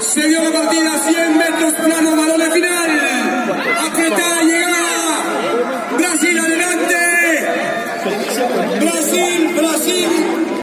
Se dio la partida 100 metros plano, balón de final. Apretada llegada. Brasil adelante. Brasil